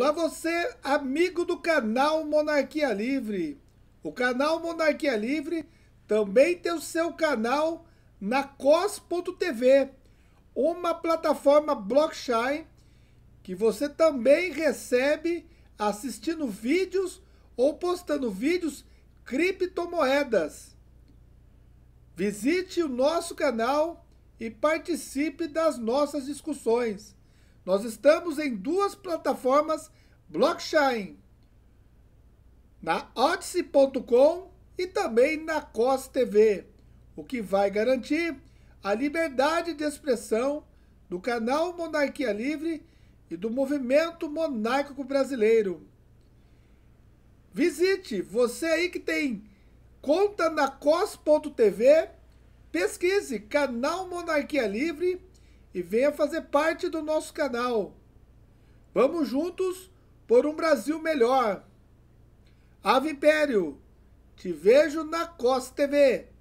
Olá você, amigo do canal Monarquia Livre. O canal Monarquia Livre também tem o seu canal na cos.tv, uma plataforma blockchain que você também recebe assistindo vídeos ou postando vídeos criptomoedas. Visite o nosso canal e participe das nossas discussões. Nós estamos em duas plataformas blockchain, na Odyssey.com e também na COS TV, o que vai garantir a liberdade de expressão do canal Monarquia Livre e do movimento monárquico brasileiro. Visite, você aí que tem conta na COS.tv, pesquise canal Monarquia Livre e venha fazer parte do nosso canal. Vamos juntos por um Brasil melhor. Ave Império, te vejo na COS TV.